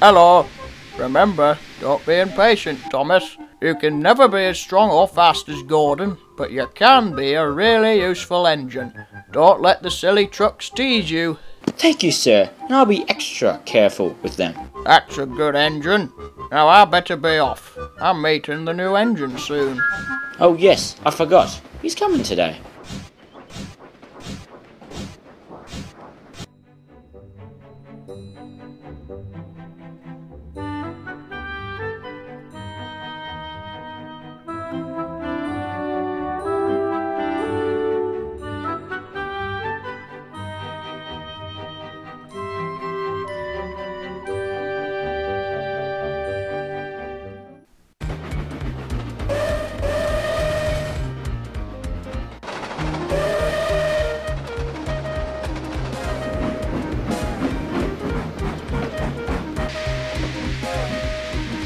Hello. Remember, don't be impatient, Thomas. You can never be as strong or fast as Gordon, but you can be a really useful engine. Don't let the silly trucks tease you. Thank you, sir. And I'll be extra careful with them. That's a good engine. Now I better be off. I'm meeting the new engine soon. Oh, yes, I forgot. He's coming today.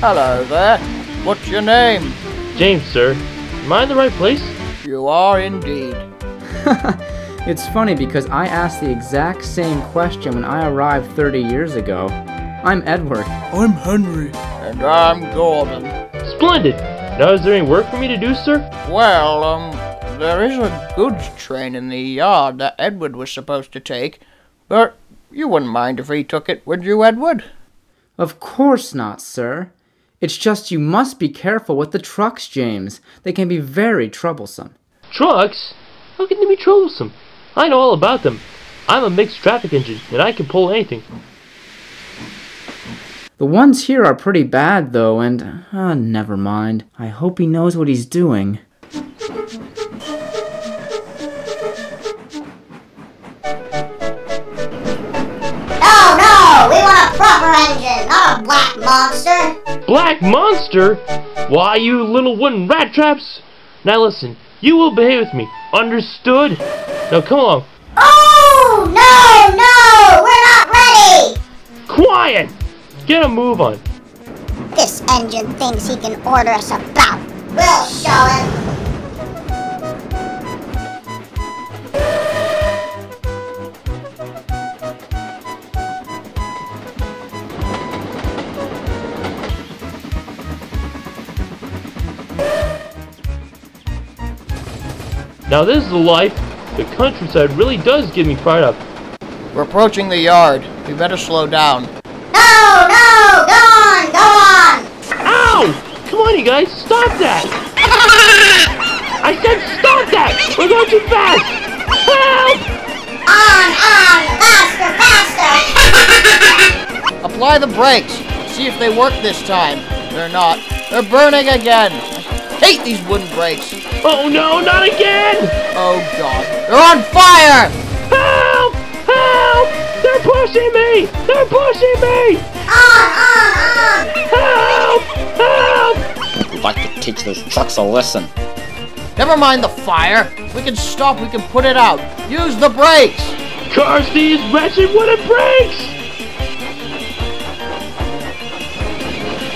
Hello there. What's your name? James, sir. Am I in the right place? You are indeed. It's funny because I asked the exact same question when I arrived 30 years ago. I'm Edward. I'm Henry. And I'm Gordon. Splendid! Now, is there any work for me to do, sir? Well, um, there is a goods train in the yard that Edward was supposed to take, but you wouldn't mind if he took it, would you, Edward? Of course not, sir. It's just you must be careful with the trucks, James. They can be very troublesome. Trucks? How can they be troublesome? I know all about them. I'm a mixed traffic engine, and I can pull anything. The ones here are pretty bad, though, and uh, never mind. I hope he knows what he's doing. Black Monster? Why, you little wooden rat traps! Now listen, you will behave with me. Understood? Now come along. Oh, no, no, we're not ready. Quiet! Get a move on. This engine thinks he can order us about. We'll show him. Now this is the life the countryside really does give me pride of. We're approaching the yard. We better slow down. No, no, go on, go on. Ow! Come on, you guys, stop that! I said stop that! We're going too fast! Help! On, on, faster, faster. Apply the brakes. See if they work this time. They're not. They're burning again. I hate these wooden brakes. Oh no, not again! Oh god. They're on fire! Help! Help! They're pushing me! They're pushing me! on, on, on. Help! Help! I'd like to teach those trucks a lesson. Never mind the fire. We can stop. We can put it out. Use the brakes. Curse these wretched wooden brakes!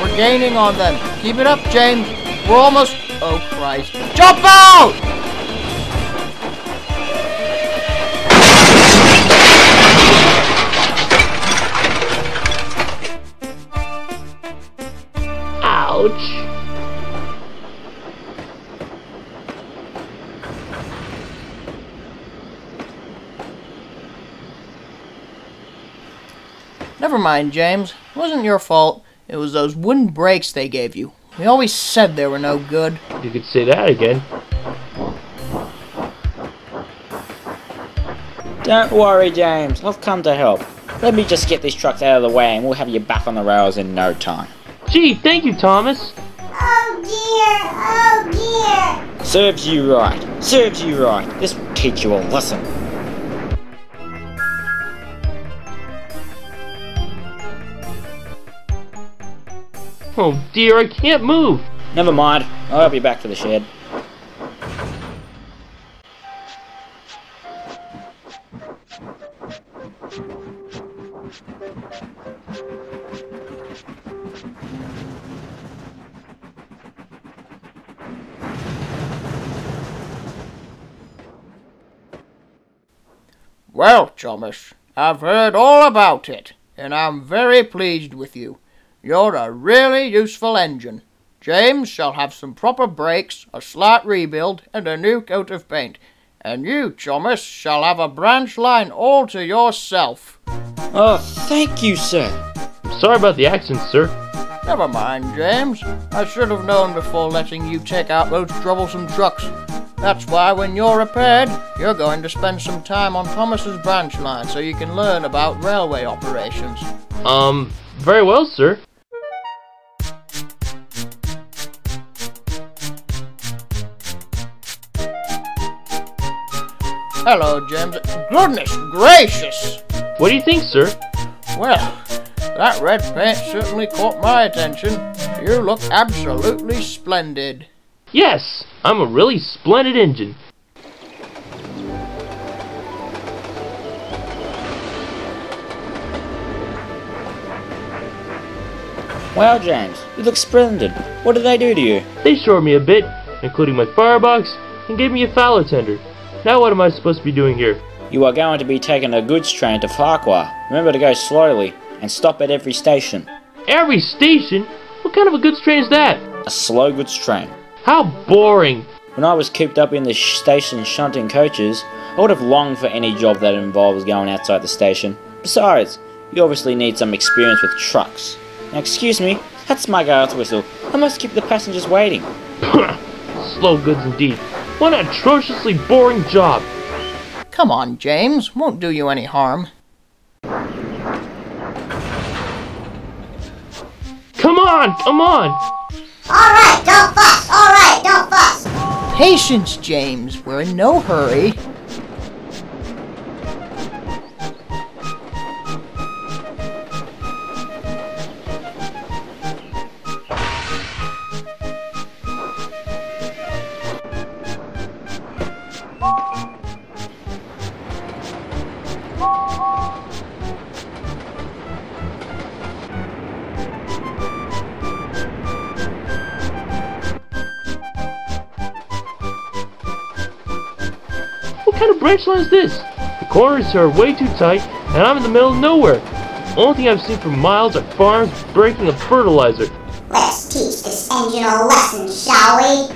We're gaining on them. Keep it up, James. We're almost. Oh Christ! Jump out! Ouch! Never mind, James. It wasn't your fault. It was those wooden brakes they gave you. We always said they were no good. You could say that again. Don't worry, James. I've come to help. Let me just get these trucks out of the way and we'll have you back on the rails in no time. Gee, thank you, Thomas. Oh dear, oh dear. Serves you right. Serves you right. This will teach you a lesson. Oh dear, I can't move. Never mind. I'll help you back to the shed. Well, Thomas, I've heard all about it, and I'm very pleased with you. You're a really useful engine. James shall have some proper brakes, a slight rebuild, and a new coat of paint. And you, Thomas, shall have a branch line all to yourself. Oh, thank you, sir. Sorry about the accident, sir. Never mind, James. I should have known before letting you take out those troublesome trucks. That's why when you're repaired, you're going to spend some time on Thomas's branch line so you can learn about railway operations. Um, very well, sir. Hello, James. Goodness gracious! What do you think, sir? Well, that red paint certainly caught my attention. You look absolutely splendid. Yes, I'm a really splendid engine. Well, James, you look splendid. What did they do to you? They shorted me a bit, including my firebox, and gave me a Fowler tender. Now what am I supposed to be doing here? You are going to be taking a goods train to Ffarquhar. Remember to go slowly and stop at every station. Every station? What kind of a goods train is that? A slow goods train. How boring! When I was cooped up in the sh- station shunting coaches, I would have longed for any job that involves going outside the station. Besides, you obviously need some experience with trucks. Now, excuse me, that's my guard's whistle. I must keep the passengers waiting. Slow goods indeed. What an atrociously boring job! Come on, James. Won't do you any harm. Come on, come on! Alright, don't fuss. Alright, don't fuss. Patience, James. We're in no hurry. Branch line is this? The corners are way too tight, and I'm in the middle of nowhere. The Only thing I've seen for miles are farms breaking up fertilizer. Let's teach this engine a lesson, shall we?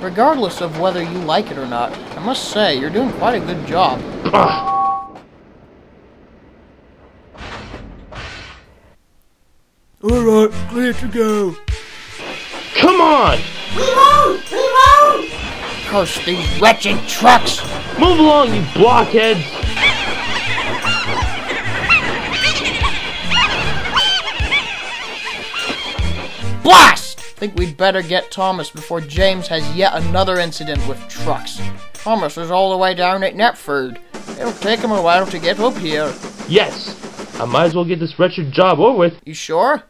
Regardless of whether you like it or not, I must say, you're doing quite a good job. Ah, Ugh. Alright, to go. Come on! We won't! We won't! Curse these wretched trucks! Move along, you blockheads! Blast! Think we'd better get Thomas before James has yet another incident with trucks. Thomas is all the way down at Netford. It'll take him a while to get up here. Yes! I might as well get this wretched job over with. You sure?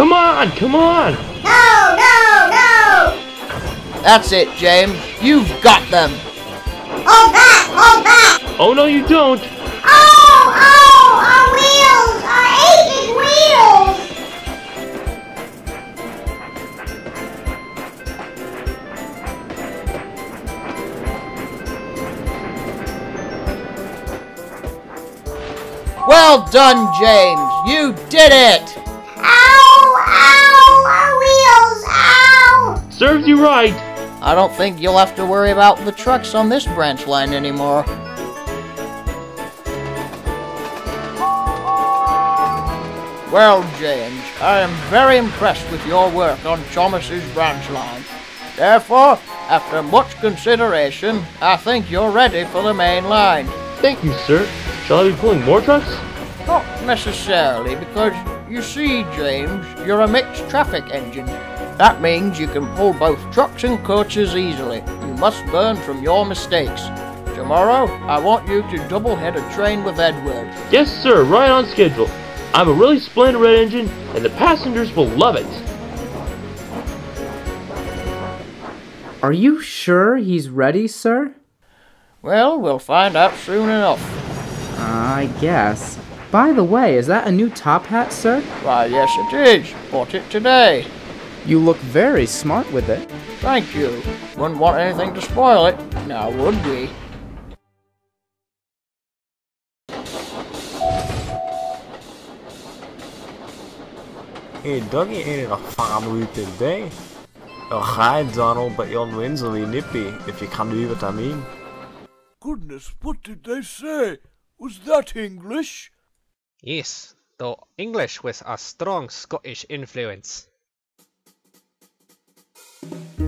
Come on, come on! No, no, no! That's it, James. You've got them. Hold back! Hold back! Oh no, you don't! Oh, oh! Our wheels! Our aching wheels! Well done, James. You did it. Serves you right! I don't think you'll have to worry about the trucks on this branch line anymore. Well, James, I am very impressed with your work on Thomas's branch line. Therefore, after much consideration, I think you're ready for the main line. Thank you, sir. Shall I be pulling more trucks? Not necessarily, because you see, James, you're a mixed traffic engine. That means you can pull both trucks and coaches easily. You must learn from your mistakes. Tomorrow, I want you to double head a train with Edward. Yes, sir, right on schedule. I'm a really splendid red engine, and the passengers will love it. Are you sure he's ready, sir? Well, we'll find out soon enough. I guess. By the way, is that a new top hat, sir? Why, yes, it is. Bought it today. You look very smart with it. Thank you. Wouldn't want anything to spoil it, now would we? Hey, Dougie ain't in a farm route today. Oh, hi, Donald, but your wins will be nippy, if you can do what I mean. Goodness, what did they say? Was that English? Yes, though English with a strong Scottish influence thank you